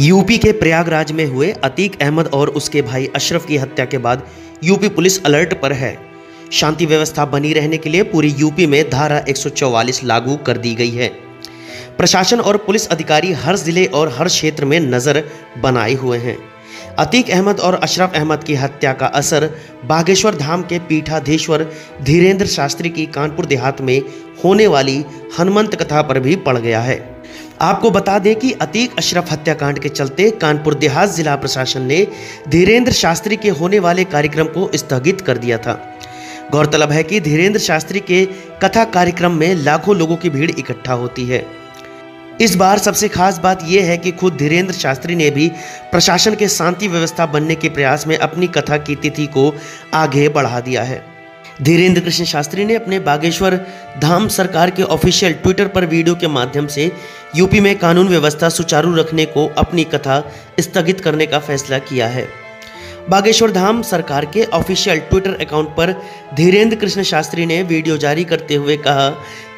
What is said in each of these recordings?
UP के प्रयागराज में हुए अतीक अहमद और उसके भाई अशरफ की हत्या के बाद यूपी पुलिस अलर्ट पर है। शांति व्यवस्था बनी रहने के लिए पूरी यूपी में धारा 144 लागू कर दी गई है। प्रशासन और पुलिस अधिकारी हर ज़िले और हर क्षेत्र में नज़र बनाए हुए हैं। अतीक अहमद और अशरफ अहमद की हत्या का असर बागेश्वर धाम के पीठाधीश्वर धीरेन्द्र शास्त्री की कानपुर देहात में होने वाली हनुमंत कथा पर भी पड़ गया है। आपको बता दें कि अतीक अशरफ हत्याकांड के चलते कानपुर देहात जिला प्रशासन ने धीरेन्द्र शास्त्री के होने वाले कार्यक्रम को स्थगित कर दिया था। गौरतलब है कि धीरेन्द्र शास्त्री के कथा कार्यक्रम में लाखों लोगों की भीड़ इकट्ठा होती है। इस बार सबसे खास बात यह है कि खुद धीरेन्द्र शास्त्री ने भी प्रशासन के शांति व्यवस्था बनने के प्रयास में अपनी कथा की तिथि को आगे बढ़ा दिया है। धीरेन्द्र कृष्ण शास्त्री ने अपने बागेश्वर धाम सरकार के ऑफिशियल ट्विटर पर वीडियो के माध्यम से यूपी में कानून व्यवस्था सुचारू रखने को अपनी कथा स्थगित करने का फैसला किया है। बागेश्वर धाम सरकार के ऑफिशियल ट्विटर अकाउंट पर धीरेन्द्र कृष्ण शास्त्री ने वीडियो जारी करते हुए कहा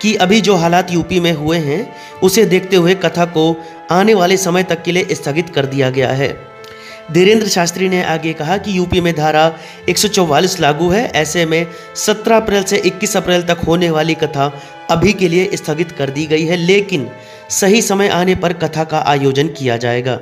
कि अभी जो हालात यूपी में हुए हैं, उसे देखते हुए कथा को आने वाले समय तक के लिए स्थगित कर दिया गया है। धीरेन्द्र शास्त्री ने आगे कहा कि यूपी में धारा 144 लागू है, ऐसे में 17 अप्रैल से 21 अप्रैल तक होने वाली कथा अभी के लिए स्थगित कर दी गई है, लेकिन सही समय आने पर कथा का आयोजन किया जाएगा।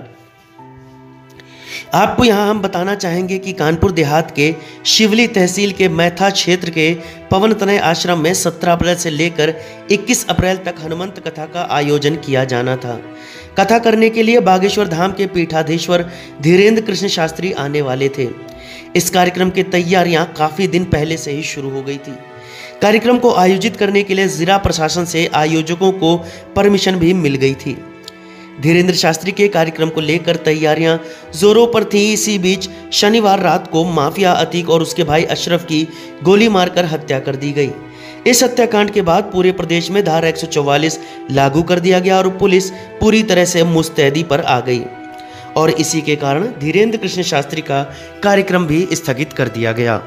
आपको यहाँ हम बताना चाहेंगे कि कानपुर देहात के शिवली तहसील के मैथा क्षेत्र के पवन तनय आश्रम में 17 अप्रैल से लेकर 21 अप्रैल तक हनुमंत कथा का आयोजन किया जाना था। कथा करने के लिए बागेश्वर धाम के पीठाधीश्वर धीरेन्द्र कृष्ण शास्त्री आने वाले थे। इस कार्यक्रम की तैयारियाँ काफ़ी दिन पहले से ही शुरू हो गई थी। कार्यक्रम को आयोजित करने के लिए जिला प्रशासन से आयोजकों को परमिशन भी मिल गई थी। धीरेन्द्र शास्त्री के कार्यक्रम को लेकर तैयारियाँ जोरों पर थी। इसी बीच शनिवार रात को माफिया अतीक और उसके भाई अशरफ की गोली मारकर हत्या कर दी गई। इस हत्याकांड के बाद पूरे प्रदेश में धारा 144 लागू कर दिया गया और पुलिस पूरी तरह से मुस्तैदी पर आ गई। और इसी के कारण धीरेन्द्र कृष्ण शास्त्री का कार्यक्रम भी स्थगित कर दिया गया।